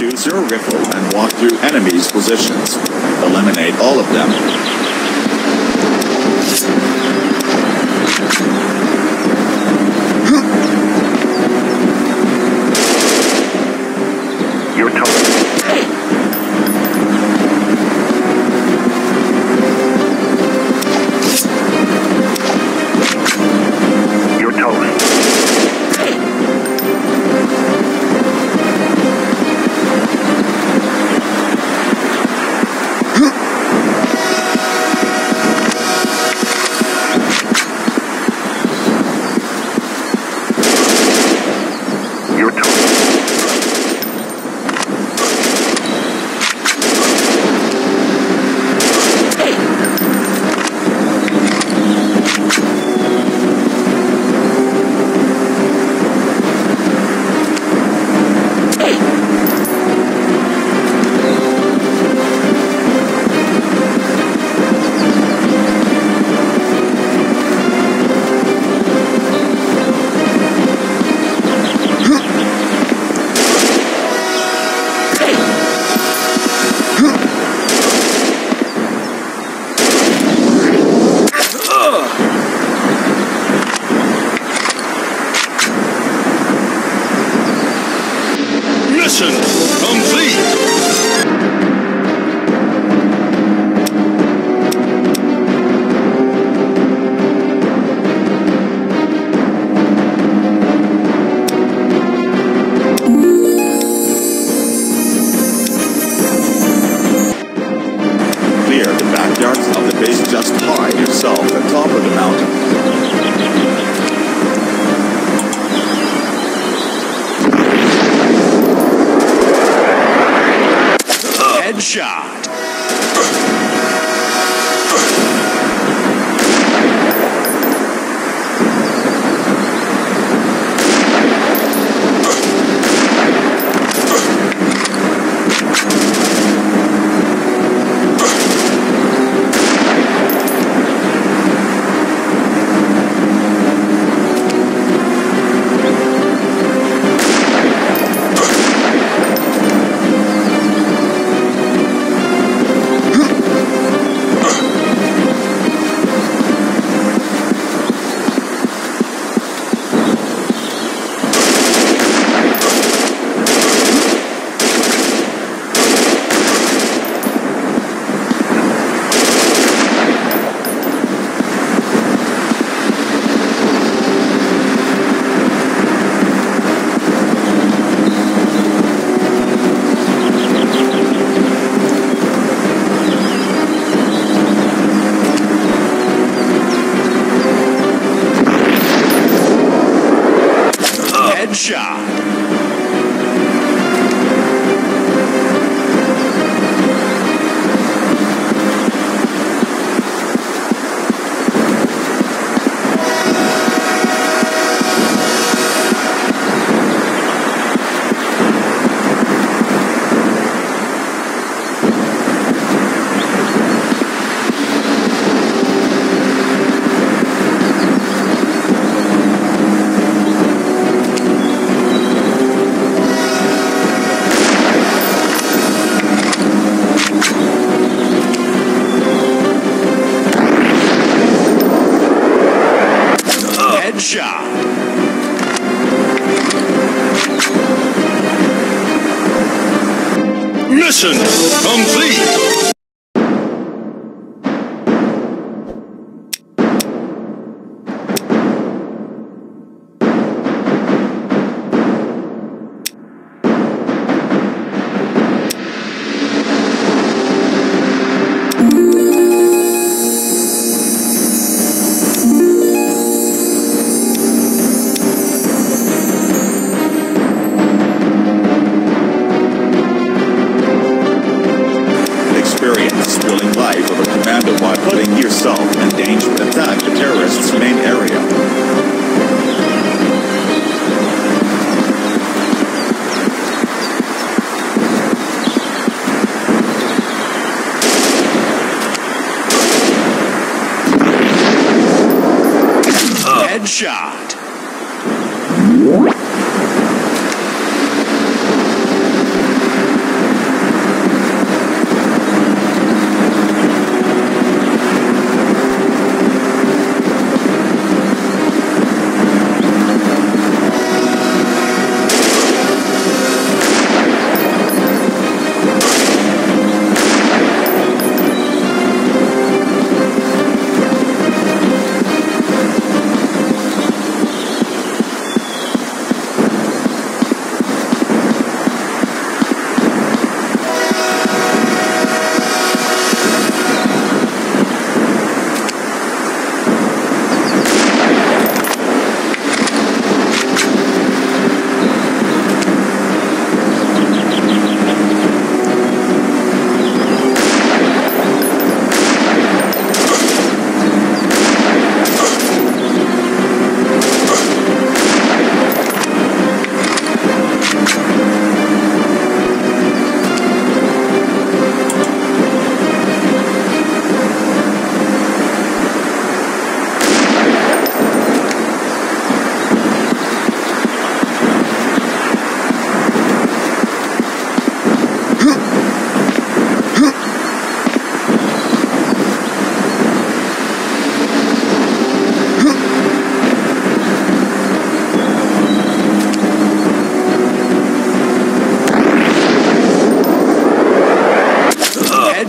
Choose your rifle and walk through enemies' positions. Eliminate all of them. Mission complete. Backyards of the base just hide yourself at top of the mountain. Headshot. Headshot. Mission complete. Headshot.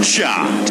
Headshot.